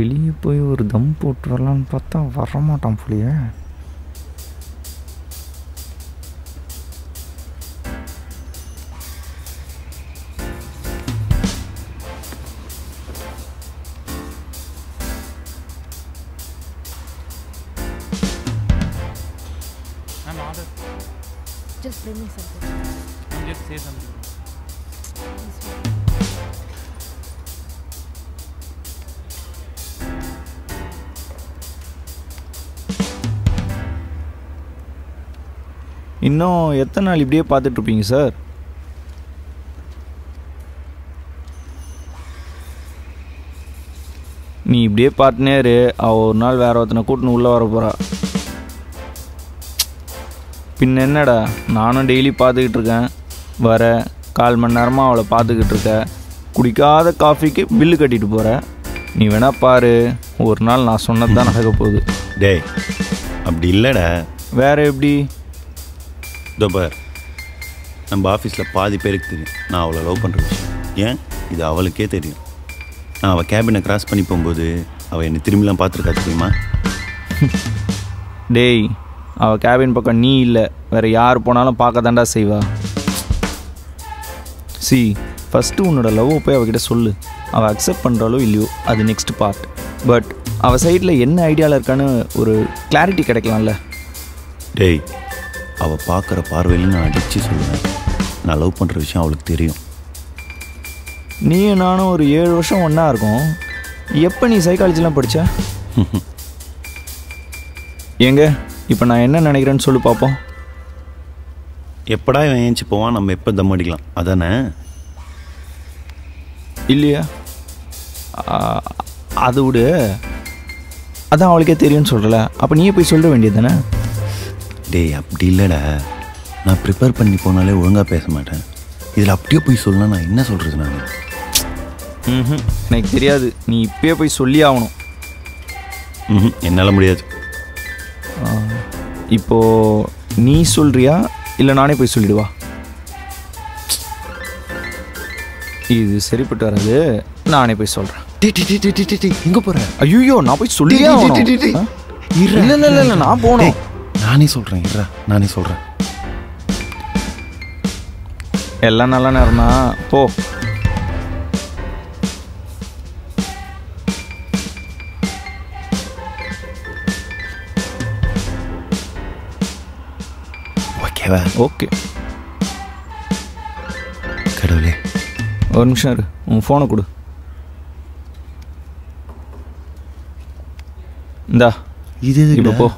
வெளியே போய் ஒரு தம் போட்டு வரலான்னு பார்த்தா வரமாட்டான் புள்ளிய. Just bring me something. Just say something. இன்னும் எத்தனை நாள் இப்படியே பார்த்துட்ருப்பீங்க சார் நீ இப்படியே பார்த்துனே இரு. அவள் ஒரு நாள் வேற ஒருத்தனை கூட்டின்னு உள்ளே வர போகிறா பின்ன என்னடா? நானும் டெய்லி பார்த்துக்கிட்டு இருக்கேன். வர கால் மணி நேரமாக அவளை பார்த்துக்கிட்டு இருக்க. குடிக்காத காஃபிக்கு பில்லு கட்டிட்டு போகிற நீ வேணா பாரு. ஒரு நாள் நான் சொன்னது தான் நடக்க போகுது. டேய் அப்படி இல்லைடா. வேற எப்படி? இதோ பார். நம்ம ஆஃபீஸில் பாதி பேருக்கு தெரியும். நான் அவளை லவ் பண்ணுற விஷயம். ஏன்? இது அவளுக்கே தெரியும். நான் அவள் கேபினை கிராஸ் பண்ணி போகும்போது அவள் என்னை திரும்பிலாம் பார்த்துருக்கா தெரியுமா? டேய் அவள் கேபின் பக்கம் நீ இல்லை. வேற யார் போனாலும் பார்க்க தாண்டா செய்வா. சி ஃபஸ்ட்டு உன்னோட லவ் போய் அவகிட்ட சொல்லு. அவள் அக்செப்ட் பண்ணுறாலோ இல்லையோ அது நெக்ஸ்ட் பார்ட் பட் அவள் சைடில் என்ன ஐடியாவில் இருக்கான்னு ஒரு கிளாரிட்டி கிடைக்கலாம்ல. டேய் அவள் பார்க்குற பார்வையில நான் அடித்து சொல்லுவேன். நான் லவ் பண்ணுற விஷயம் அவளுக்கு தெரியும். நீயும் நானும் ஒரு ஏழு வருஷம் ஒன்றா இருக்கோம். எப்போ நீ சைக்காலஜிலாம் படிச்ச? ஏங்க இப்போ நான் என்ன நினைக்கிறேன்னு சொல்லி பார்ப்போம் எப்படா இவன் ஏஞ்சி போவான் நம்ம எப்போ தம் அடிக்கலாம்? அதானே? இல்லையா? அது விடு. அதான் அவளுக்கே தெரியும்னு சொல்கிறல அப்போ நீயே போய் சொல்ல வேண்டியது தானே? டேய் அப்படி இல்லைடா. நான் ப்ரிப்பேர் பண்ணி போனாலே ஒழுங்காக பேச மாட்டேன். இதில் அப்படியே போய் சொல்லலாம் நான் என்ன சொல்கிறது நான்? ம் எனக்கு தெரியாது. நீ இப்பயே போய் சொல்லி ஆகணும். ம் என்னால் முடியாது. இப்போ நீ சொல்றியா? இல்லை நானே போய் சொல்லிடுவா? இது சரிப்பட்டு வராது. நானே போய் சொல்கிறேன் எங்கே போகிற ஐயோ நான் போய்? இருடா. இல்ல இல்ல இல்ல நான் டேய், நானே சொல்கிறேன் இருடா. நானே சொல்கிறேன் எல்லாம் நல்ல நேரம் தான் போ ஓகேவா ஓகே கடவுளே. ஒரு நிமிஷம் இரு. உன் ஃபோனை கொடு. இந்தா. இது இப்போ போ.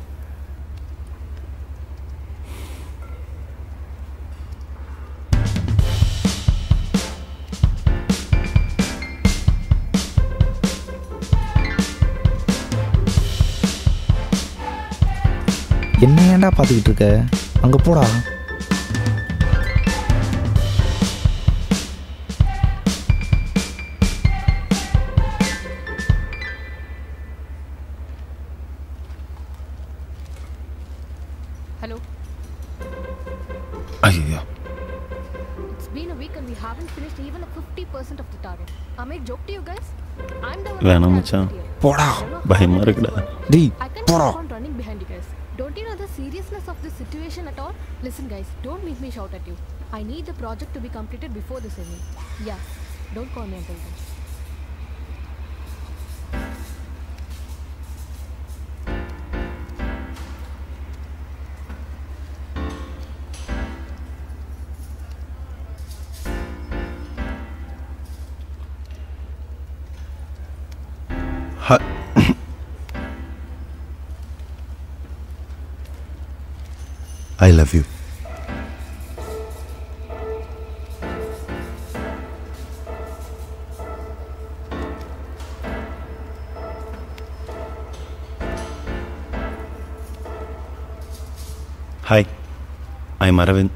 பார்த்துக்கிட்டு இருக்க அங்கே போடா Hello. ஐயோ It's been a week and we haven't finished even a 50% of the target. I make joke to you guys. I'm the one வேணாம் மச்சான். போடா பயமா இருக்குடா. டேய் போடா Don't you know the seriousness of this situation at all? Listen, guys, don't make me shout at you. I need the project to be completed before this evening. Yeah, don't call me until then. I love you hi I Arvind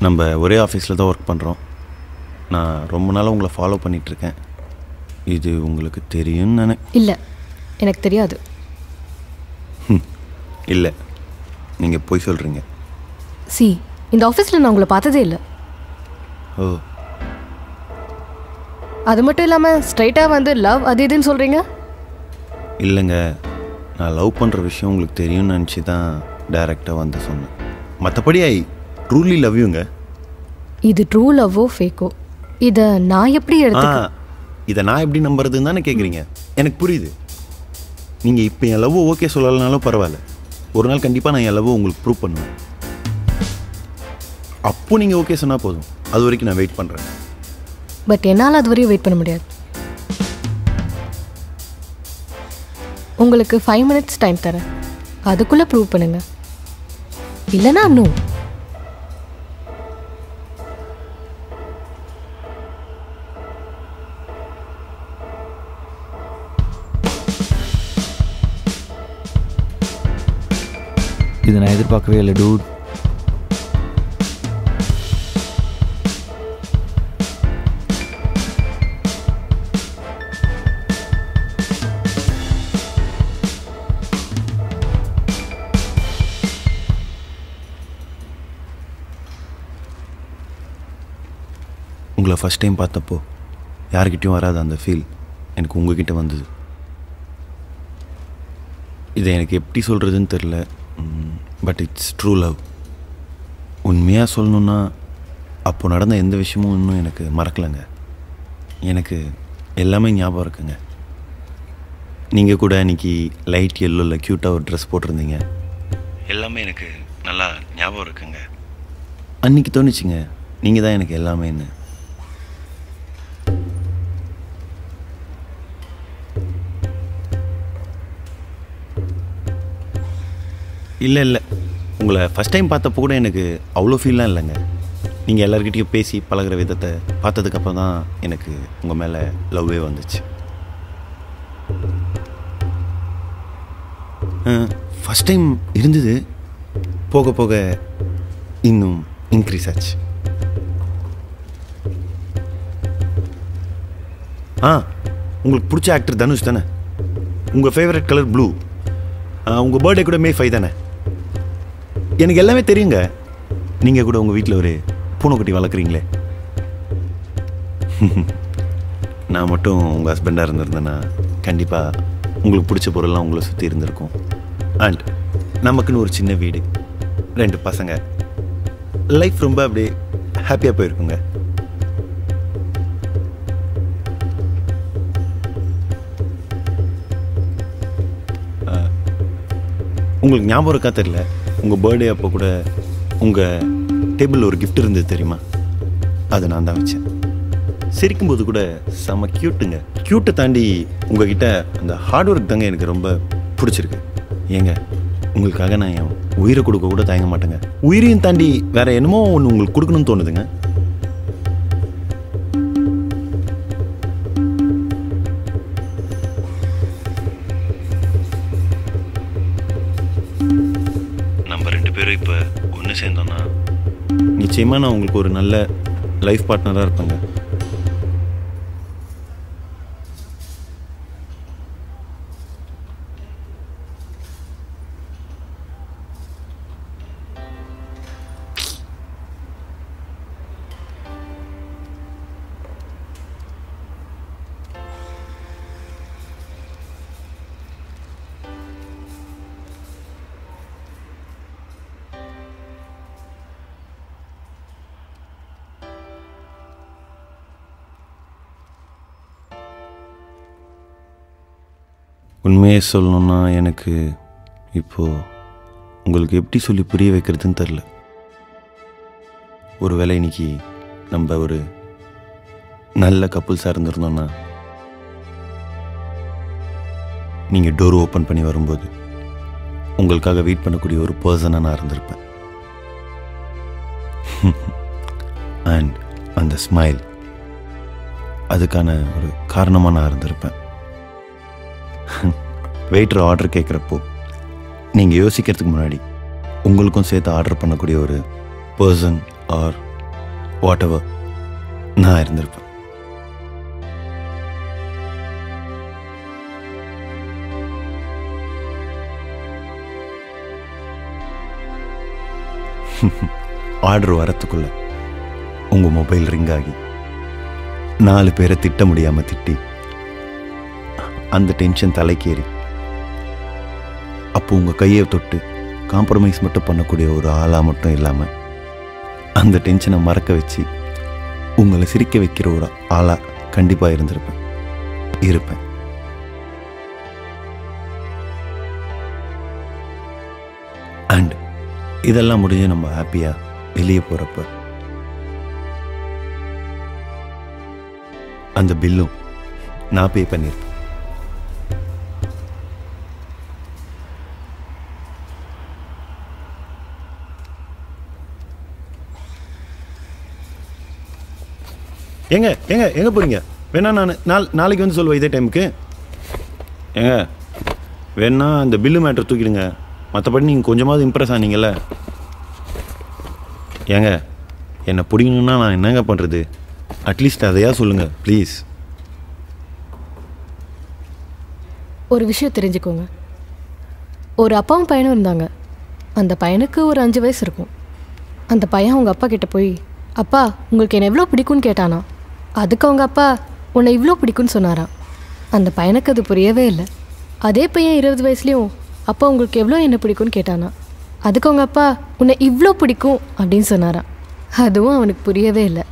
நம்ம ஒரே ஆஃபீஸில் தான் work பண்ணுறோம் நான் ரொம்ப நாளாக உங்களை follow பண்ணிகிட்ருக்கேன் இது உங்களுக்கு தெரியும்னு நினை இல்லை எனக்கு தெரியாது. இல்லை. நீங்கள் போய் சொல்கிறீங்க சி இந்த ஆஃபீஸில் நான் உங்களை பார்த்ததே இல்லை. ஓ. அது மட்டும் இல்லாமல் ஸ்ட்ரைட்டாக வந்து லவ் அது இதுன்னு சொல்கிறீங்க இல்லைங்க. நான் லவ் பண்ணுற விஷயம் உங்களுக்கு தெரியும்னு நினச்சி தான் டைரெக்டாக வந்து சொன்னேன். மற்றபடி ஐ ட்ரூலி லவ் யூங்க இது ட்ரூ லவ்வோ ஃபேக்கோ இதை நான் எப்படி ஆ எடுத்துக்க இதை நான் எப்படி நம்புறதுன்னு தானே கேட்குறீங்க எனக்கு புரியுது. நீங்கள் இப்போ என் லவ் ஓகே சொல்லலைனாலும் பரவாயில்ல. ஒரு நாள் கண்டிப்பாக நான் என் லவ் உங்களுக்கு ப்ரூவ் பண்ணுவேன். அப்போ நீங்கள் ஓகே சொன்னால் போதும். அது வரைக்கும் நான் வெயிட் பண்ணுறேன் பட் என்னால் அது வரையும் வெயிட் பண்ண முடியாது. உங்களுக்கு ஃபைவ் மினிட்ஸ் டைம் தரேன். அதுக்குள்ளே ப்ரூவ் பண்ணுங்கள் இல்லைனா நோ இது நான் எதிர்பார்க்கவே இல்லை டூட் உங்களை ஃபஸ்ட் டைம் பார்த்தப்போ யார்கிட்டையும் வராது அந்த ஃபீல் எனக்கு உங்ககிட்ட வந்தது. இதை எனக்கு எப்படி சொல்கிறதுன்னு தெரில பட் இட்ஸ் ட்ரூ லவ் உண்மையாக சொல்லணுன்னா அப்போ நடந்த எந்த விஷயமும் இன்னும் எனக்கு மறக்கலைங்க. எனக்கு எல்லாமே ஞாபகம் இருக்குங்க. நீங்கள் கூட அன்றைக்கி லைட் எல்லோவில் க்யூட்டாக ஒரு ட்ரெஸ் போட்டிருந்தீங்க. எல்லாமே எனக்கு நல்லா ஞாபகம் இருக்குங்க. அன்றைக்கி தோணுச்சுங்க. நீங்கள் தான் எனக்கு எல்லாமேன்னு. இல்லை இல்லை. உங்களை ஃபஸ்ட் டைம் பார்த்தப்போ கூட எனக்கு அவ்வளோ ஃபீல்லாம் இல்லைங்க. நீங்கள் எல்லாருக்கிட்டையும் பேசி பழகுற விதத்தை பார்த்ததுக்கப்புறம் தான் எனக்கு உங்கள் மேலே லவ்வே வந்துச்சு. ஃபஸ்ட் டைம் இருந்தது. போக போக இன்னும் இன்க்ரீஸ் ஆச்சு. ஆ உங்களுக்கு பிடிச்ச ஆக்டர் தனுஷ் தானே? உங்கள் ஃபேவரட் கலர் ப்ளூ உங்கள் பர்த்டே கூட மே ஃபைவ் தானே? எனக்கு எல்லாமே தெரியுங்க. நீங்கள் கூட உங்கள் வீட்டில் ஒரு பூனைக்குட்டி வளர்க்குறீங்களே. நான் மட்டும் உங்கள் ஹஸ்பண்டாக இருந்திருந்தேன்னா கண்டிப்பாக உங்களுக்கு பிடிச்ச பொருள்லாம் உங்களை சுற்றி இருந்திருக்கும். அண்ட் நமக்குன்னு ஒரு சின்ன வீடு ரெண்டு பசங்க. லைஃப் ரொம்ப அப்படியே ஹாப்பியாக போயிருக்குங்க. உங்களுக்கு ஞாபகம் இருக்கா தெரியல? உங்கள் பர்த்டே அப்போ கூட உங்கள் டேபிளில் ஒரு கிஃப்ட் இருந்தது தெரியுமா? அதை நான் தான் வச்சேன். சிரிக்கும்போது கூட செம்ம க்யூட்டுங்க க்யூட்டை தாண்டி உங்ககிட்ட அந்த ஹார்ட் ஒர்க் தாங்க எனக்கு ரொம்ப பிடிச்சிருக்கு. ஏங்க உங்களுக்காக நான் என் உயிரை கொடுக்க கூட தயங்க மாட்டேங்க. உயிரையும் தாண்டி வேற என்னமோ ஒன்று உங்களுக்கு கொடுக்கணும்னு தோணுதுங்க. நிச்சயமாக நான் உங்களுக்கு ஒரு நல்ல லைஃப் பார்ட்னராக இருப்பேங்க. உண்மையை சொல்லணுன்னா எனக்கு இப்போது உங்களுக்கு எப்படி சொல்லி புரிய வைக்கிறதுன்னு தெரில ஒருவேளை இன்னைக்கு நம்ம ஒரு நல்ல கப்புள்ஸாக இருந்திருந்தோன்னா நீங்கள் டோர் ஓப்பன் பண்ணி வரும்போது உங்களுக்காக வெயிட் பண்ணக்கூடிய ஒரு பர்சனாக நான் இருந்திருப்பேன். அண்ட் அந்த ஸ்மைல் அதுக்கான ஒரு காரணமாக நான் இருந்திருப்பேன். வெயிட்டர் ஆர்டர் கேட்குறப்போ நீங்கள் யோசிக்கிறதுக்கு முன்னாடி உங்களுக்கும் சேர்த்து ஆர்டர் பண்ணக்கூடிய ஒரு பர்சன் ஆர் வாட் எவர் நான் இருந்திருப்பேன். ஆர்டர் வரத்துக்குள்ள உங்கள் மொபைல் ரிங் ஆகி நாலு பேரை திட்ட முடியாமல் திட்டி அந்த டென்ஷன் தலைக்கேறி அப்போ உங்கள் கையை தொட்டு காம்ப்ரமைஸ் மட்டும் பண்ணக்கூடிய ஒரு ஆளாக மட்டும் இல்லாமல் அந்த டென்ஷனை மறக்க வச்சு உங்களை சிரிக்க வைக்கிற ஒரு ஆளாக கண்டிப்பாக இருந்திருப்பேன். இருப்பேன். அண்ட் இதெல்லாம் முடிஞ்சு நம்ம ஹாப்பியாக வெளியே போகிறப்ப அந்த பில்லும் நான் பே பண்ணியிருப்பேன் ஏங்க ஏங்க எங்கே போறீங்க? வேணா நான் நாள் நாளைக்கு வந்து சொல்லுவேன் இதே டைமுக்கு ஏங்க வேணா அந்த பில்லு மேட்ரு தூக்கிடுங்க. மற்றபடி நீங்கள் கொஞ்சமாவது இம்ப்ரெஸ் ஆனீங்கல்ல. ஏங்க என்னை பிடிக்கணுன்னா நான் என்னங்க பண்ணுறது அட்லீஸ்ட் அதையா சொல்லுங்கள் ப்ளீஸ் ஒரு விஷயம் தெரிஞ்சுக்கோங்க. ஒரு அப்பாவும் பையனும் இருந்தாங்க. அந்த பையனுக்கு ஒரு அஞ்சு வயசு இருக்கும். அந்த பையன் அவங்க அப்பா கிட்ட போய் அப்பா உங்களுக்கு என்ன எவ்வளோ பிடிக்கும்னு கேட்டானா? அதுக்கு அவங்க அப்பா உன்னை இவ்வளோ பிடிக்கும்னு சொன்னாராம். அந்த பையனுக்கு அது புரியவே இல்லை. அதே பையன் இருபது வயசுலேயும் அப்பா உங்களுக்கு எவ்வளோ என்ன பிடிக்கும்னு கேட்டானா? அதுக்கு அவங்க அப்பா உன்னை இவ்வளோ பிடிக்கும் அப்படின்னு சொன்னாராம். அதுவும் அவனுக்கு புரியவே இல்லை.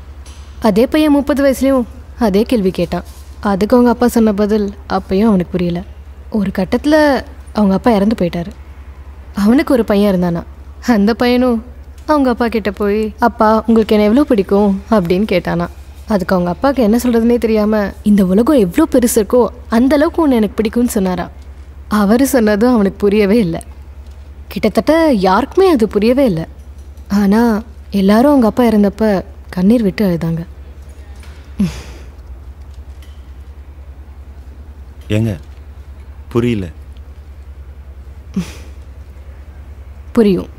அதே பையன் முப்பது வயசுலேயும் அதே கேள்வி கேட்டான். அதுக்கு அவங்க அப்பா சொன்ன பதில் அப்பையும் அவனுக்கு புரியல. ஒரு கட்டத்தில் அவங்க அப்பா இறந்து போயிட்டார். அவனுக்கு ஒரு பையன் இருந்தானா? அந்த பையனும் அவங்க அப்பா கிட்டே போய் அப்பா உங்களுக்கு என்ன எவ்வளோ பிடிக்கும்? அப்படின்னு கேட்டானா. அதுக்கு அவங்க அப்பாவுக்கு என்ன சொல்கிறதுனே தெரியாமல் இந்த உலகம் எவ்வளோ பெருசு இருக்கோ அந்த அளவுக்கு ஒன்று எனக்கு பிடிக்கும்னு சொன்னாரா? அவர் சொன்னதும் அவனுக்கு புரியவே இல்லை. கிட்டத்தட்ட யாருக்குமே அது புரியவே இல்லை. ஆனால் எல்லாரும் அவங்க அப்பா இறந்தப்ப கண்ணீர் விட்டு அழுதாங்க. ஏங்க புரியல. புரியும்.